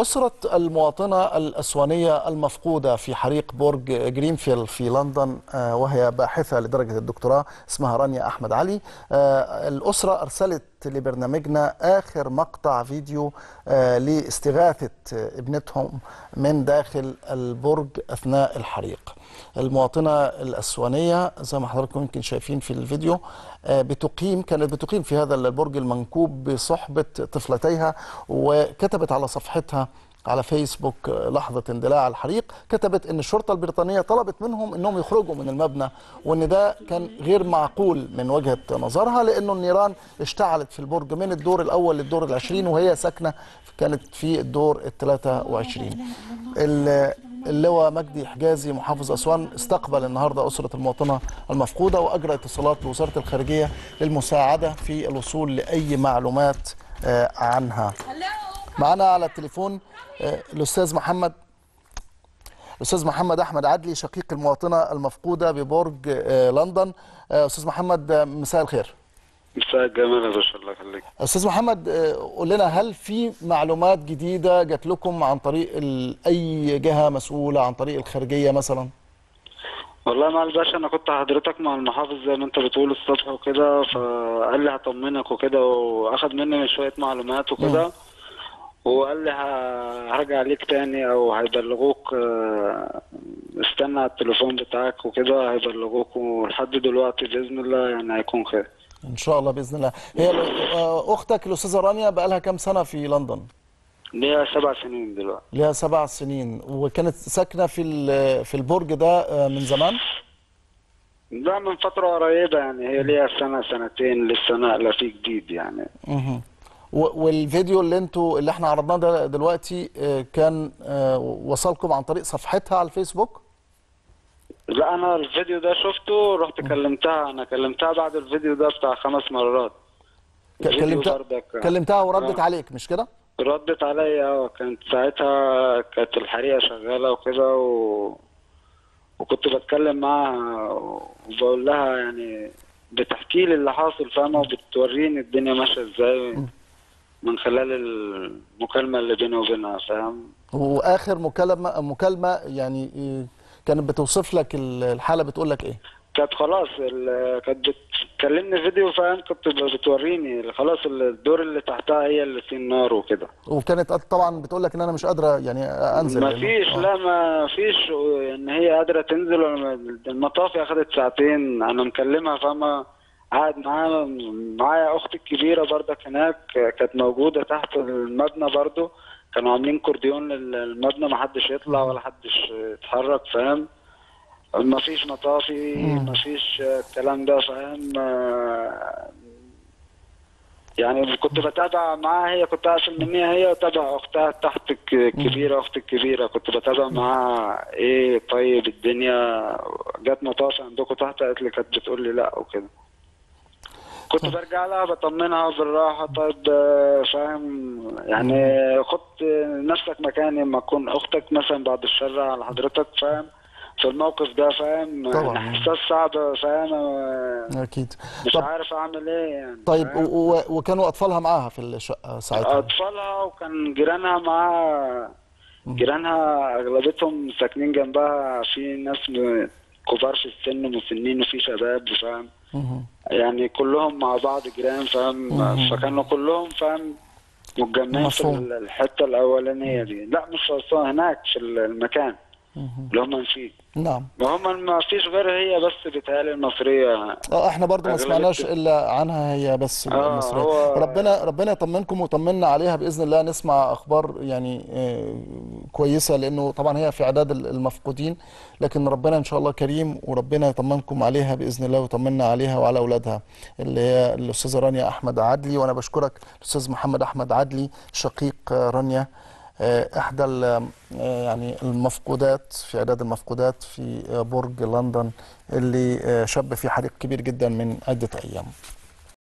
أسرة المواطنة الأسوانية المفقودة في حريق برج جرينفيل في لندن آه، وهي باحثة لدرجة الدكتوراه اسمها رانيا أحمد علي. آه، الأسرة أرسلت لبرنامجنا آخر مقطع فيديو آه، لاستغاثة ابنتهم من داخل البرج أثناء الحريق. المواطنة الأسوانية زي ما حضراتكم يمكن شايفين في الفيديو آه، بتقيم كانت بتقيم في هذا البرج المنكوب بصحبة طفلتيها وكتبت على صفحتها على فيسبوك لحظة اندلاع الحريق. كتبت إن الشرطة البريطانية طلبت منهم إنهم يخرجوا من المبنى. وان ده كان غير معقول من وجهة نظرها لأنه النيران اشتعلت في البرج من الدور الأول للدور العشرين وهي ساكنة كانت في الدور الثلاثة وعشرين. اللواء مجدي حجازي محافظ أسوان استقبل النهارده أسرة المواطنة المفقودة وأجرى اتصالات بوزاره الخارجية للمساعدة في الوصول لأي معلومات آه، عنها. معنا على التليفون آه، الأستاذ محمد الأستاذ محمد أحمد عدلي شقيق المواطنة المفقودة ببرج آه، لندن آه، أستاذ محمد مساء الخير. مساء الجمال يا باشا الله يخليك أستاذ محمد قول لنا هل في معلومات جديدة جات لكم عن طريق أي جهة مسؤولة عن طريق الخارجية مثلا؟ والله مع الباشا أنا كنت حضرتك مع المحافظ زي ما أنت بتقول الصبح وكده فقال لي هطمنك وكده وأخد مني شوية معلومات وكده وقال لي هرجع ليك تاني أو هيبلغوك آه، استنى على التليفون بتاعك وكده هيبلغوك ولحد دلوقتي بإذن الله يعني هيكون خير. إن شاء الله بإذن الله. هي آه، أختك الأستاذة رانيا بقى لها كام سنة في لندن؟ ليها سبع سنين دلوقتي. لها سبع سنين. وكانت ساكنة في في البرج ده آه، من زمان؟ ده من فترة قريبة يعني. هي ليها سنة سنتين لسه ناقلة فيه جديد يعني. مهم. والفيديو اللي أنتوا اللي إحنا عرضناه ده دلوقتي آه، كان آه، وصلكم عن طريق صفحتها على الفيسبوك؟ لا أنا الفيديو ده شفته رحت كلمتها. أنا كلمتها بعد الفيديو ده بتاع خمس مرات. كلمتها كلمتها وردت آه. عليك مش كده؟ ردت عليا آه. كانت ساعتها كانت الحريقة شغالة وكده و... وكنت بتكلم معاها وبقول لها يعني بتحكي لي اللي حاصل فاهمة؟ وبتوريني الدنيا ماشية إزاي. من خلال المكالمة اللي بيني وبينها فاهم؟ وآخر مكالمة مكالمة يعني آه، كانت بتوصف لك ال- الحالة بتقول لك إيه؟ كانت خلاص كانت بتكلمني فيديو فاهم؟ كنت بتوريني خلاص الدور اللي تحتها هي اللي فيه النار وكده. وكانت طبعا بتقول لك إن أنا مش قادرة يعني أنزل ما لأنه- فيش آه. لا ما فيش إن هي قادرة تنزل المطافي أخدت ساعتين أنا مكلمها فاهمة؟ قاعد معاها معايا أختي الكبيرة برضك هناك كانت موجودة تحت المبنى برضو كانوا عاملين كورديون للمبنى ما حدش يطلع ولا حدش يتحرك فاهم؟ ما فيش مطافي ما فيش الكلام ده فاهم؟ يعني كنت بتابع معاها هي كنت اقفل منيها هي وتابع أختها تحت الك- الكبيرة أختي الكبيرة. كنت بتابع معاها إيه طيب الدنيا جت مطاف عندكم تحت؟ قالت لي كانت بتقول لي لأ وكده. كنت برجع لها بطمنها بالراحة. طيب آه، فاهم؟ يعني خد نفسك مكاني لما تكون أختك مثلا بعد الشر على حضرتك فاهم؟ في الموقف ده فاهم؟ طبعاً. إحساس صعب فاهم؟ أكيد. مش طب عارف أعمل إيه يعني طيب وكانوا أطفالها معاها في الشقه ساعتها؟ أطفالها وكان جيرانها معاها. جيرانها أغلبيتهم ساكنين جنبها. في ناس كبار في السن مسنين وفي شباب فاهم. يعني كلهم مع بعض جيران فاهم؟ فكانوا كلهم فاهم؟ متجمعين في الحتة الأولانية دي. لا مش في هناك في المكان اللي هم فيه. نعم. ما هم ما فيش غير هي بس بتهيألي المصرية. آه إحنا برضو ما سمعناش ال- إلا عنها هي بس آه، المصرية. هو- ربنا ربنا يطمنكم ويطمنا عليها بإذن الله. نسمع أخبار يعني آه، كويسة لأنه طبعا هي في أعداد ال- المفقودين لكن ربنا إن شاء الله كريم وربنا يطمنكم عليها بإذن الله ويطمنا عليها وعلى أولادها اللي هي الأستاذة رانيا أحمد عدلي. وأنا بشكرك الاستاذ محمد أحمد عدلي شقيق رانيا. آه، إحدى آه، يعني المفقودات في أعداد المفقودات في آه، برج لندن اللي شب فيه حريق كبير جدا من عدة أيام.